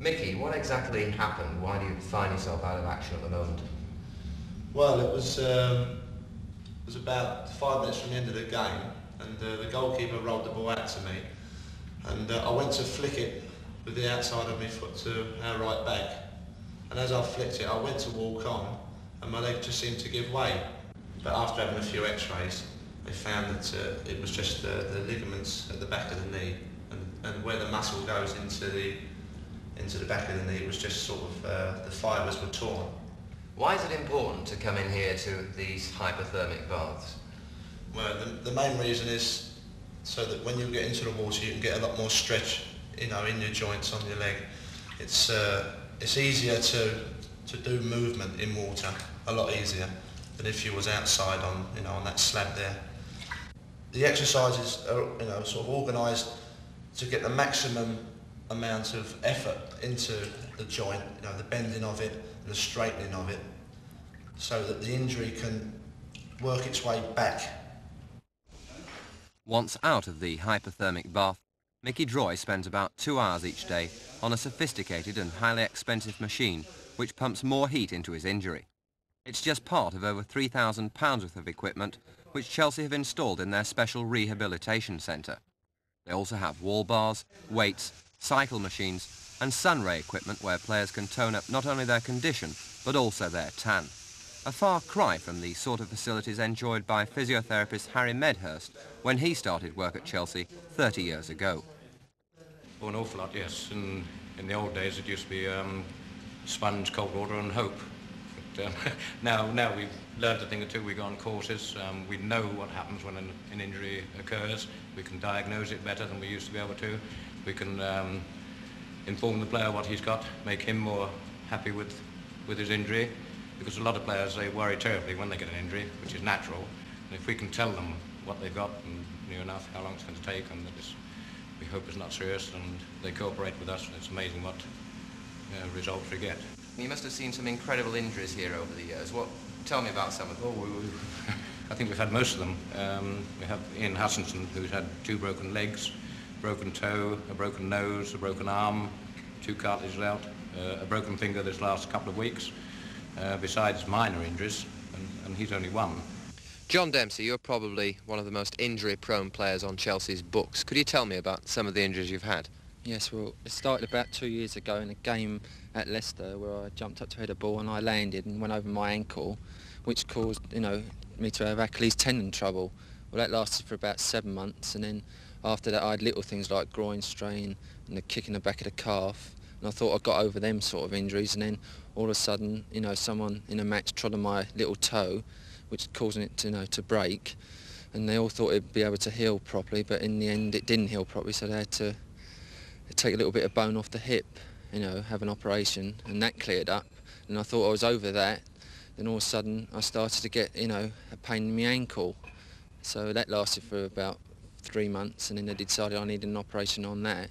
Micky, what exactly happened? Why do you find yourself out of action at the moment? Well, it was um, it was about five minutes from the end of the game, and uh, the goalkeeper rolled the ball out to me, and uh, I went to flick it with the outside of my foot to our right back, and as I flicked it, I went to walk on, and my leg just seemed to give way. But after having a few X-rays, they found that uh, it was just the, the ligaments at the back of the knee, and, and where the muscle goes into the into the back of the knee was just sort of uh, the fibres were torn. Why is it important to come in here to these hypothermic baths? Well, the, the main reason is so that when you get into the water, you can get a lot more stretch, you know, in your joints on your leg. It's uh, it's easier to to do movement in water, a lot easier than if you was outside on you know on that slab there. The exercises are you know sort of organised to get the maximum amount of effort into the joint, you know, the bending of it and the straightening of it, so that the injury can work its way back. Once out of the hypothermic bath, Micky Droy spends about two hours each day on a sophisticated and highly expensive machine which pumps more heat into his injury. It's just part of over £3,000 worth of equipment which Chelsea have installed in their special rehabilitation centre. They also have wall bars, weights cycle machines and sunray equipment where players can tone up not only their condition but also their tan. A far cry from the sort of facilities enjoyed by physiotherapist Harry Medhurst when he started work at Chelsea 30 years ago. Oh, an awful lot, yes. In, in the old days it used to be um, sponge, cold water and hope. But, um, now, now we've learned a thing or two. We go on courses. Um, we know what happens when an, an injury occurs. We can diagnose it better than we used to be able to. We can um, inform the player what he's got, make him more happy with, with his injury, because a lot of players, they worry terribly when they get an injury, which is natural. And if we can tell them what they've got and near enough how long it's going to take and that it's, we hope it's not serious and they cooperate with us, it's amazing what uh, results we get. You must have seen some incredible injuries here over the years. What? Tell me about some of them. Oh, I think we've had most of them. Um, we have Ian Hutchinson, who's had two broken legs, broken toe, a broken nose, a broken arm, two cartilages out, uh, a broken finger this last couple of weeks, uh, besides minor injuries, and, and he's only one. John Dempsey, you're probably one of the most injury-prone players on Chelsea's books. Could you tell me about some of the injuries you've had? Yes, well, it started about two years ago in a game at Leicester where I jumped up to hit a ball and I landed and went over my ankle, which caused, you know, me to have Achilles tendon trouble. Well, that lasted for about seven months and then after that I had little things like groin strain and the kick in the back of the calf and I thought I got over them sort of injuries and then all of a sudden you know someone in a match trod on my little toe which causing it to you know to break and they all thought it'd be able to heal properly but in the end it didn't heal properly so they had to take a little bit of bone off the hip you know have an operation and that cleared up and I thought I was over that then all of a sudden I started to get you know a pain in my ankle so that lasted for about three months and then they decided I needed an operation on that.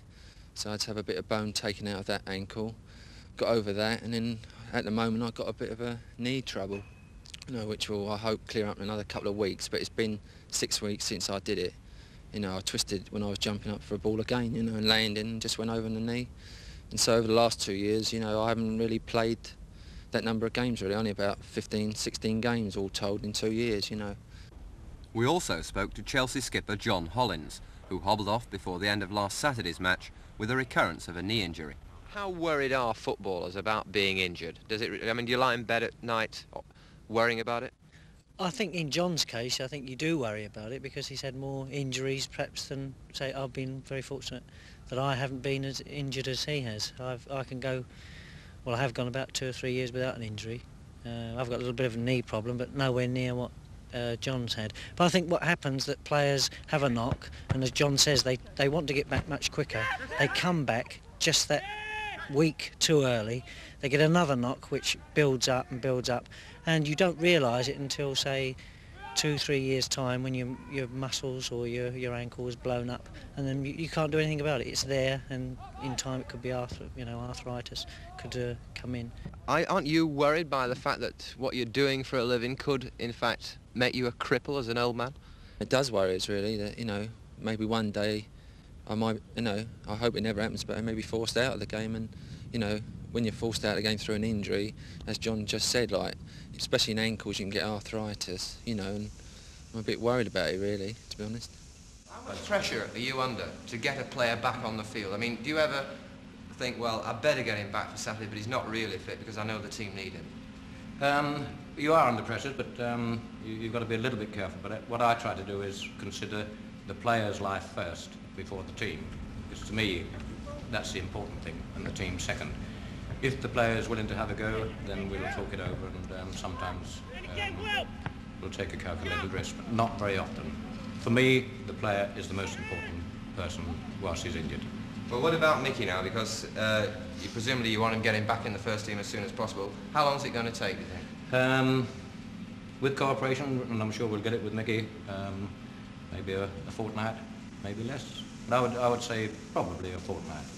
So I had to have a bit of bone taken out of that ankle. Got over that and then at the moment I've got a bit of a knee trouble, you know, which will I hope clear up in another couple of weeks. But it's been six weeks since I did it. You know, I twisted when I was jumping up for a ball again, you know, and landing and just went over the knee. And so over the last two years, you know, I haven't really played that number of games really, only about 15, 16 games all told in two years, you know. We also spoke to Chelsea skipper John Hollins, who hobbled off before the end of last Saturday's match with a recurrence of a knee injury. How worried are footballers about being injured? Does it? I mean, do you lie in bed at night worrying about it? I think in John's case, I think you do worry about it because he's had more injuries perhaps than, say, I've been very fortunate that I haven't been as injured as he has. I've, I can go, well, I have gone about two or three years without an injury. Uh, I've got a little bit of a knee problem, but nowhere near what uh, John's had. But I think what happens that players have a knock, and as John says, they, they want to get back much quicker. They come back just that week too early. They get another knock, which builds up and builds up, and you don't realise it until, say, two, three years' time when your your muscles or your your ankle is blown up, and then you, you can't do anything about it. It's there, and in time it could be arth- you know arthritis could uh, come in. I, aren't you worried by the fact that what you're doing for a living could, in fact, make you a cripple as an old man? It does worry us really that, you know, maybe one day I might, you know, I hope it never happens, but I may be forced out of the game and, you know, when you're forced out of the game through an injury, as John just said, like, especially in ankles, you can get arthritis, you know, and I'm a bit worried about it really, to be honest. How much pressure are you under to get a player back on the field? I mean, do you ever think, well, I better get him back for Saturday, but he's not really fit because I know the team need him? Um, you are under pressure, but um, you, you've got to be a little bit careful. But what I try to do is consider the player's life first before the team. Because to me, that's the important thing, and the team second. If the player is willing to have a go, then we'll talk it over, and um, sometimes um, we'll take a calculated risk, but not very often. For me, the player is the most important person whilst he's injured. Well, what about Micky now? Because uh, you, presumably you want him getting back in the first team as soon as possible. How long is it going to take, do you think? Um, with cooperation, and I'm sure we'll get it with Micky, um, maybe a, a fortnight, maybe less. I would, I would say probably a fortnight.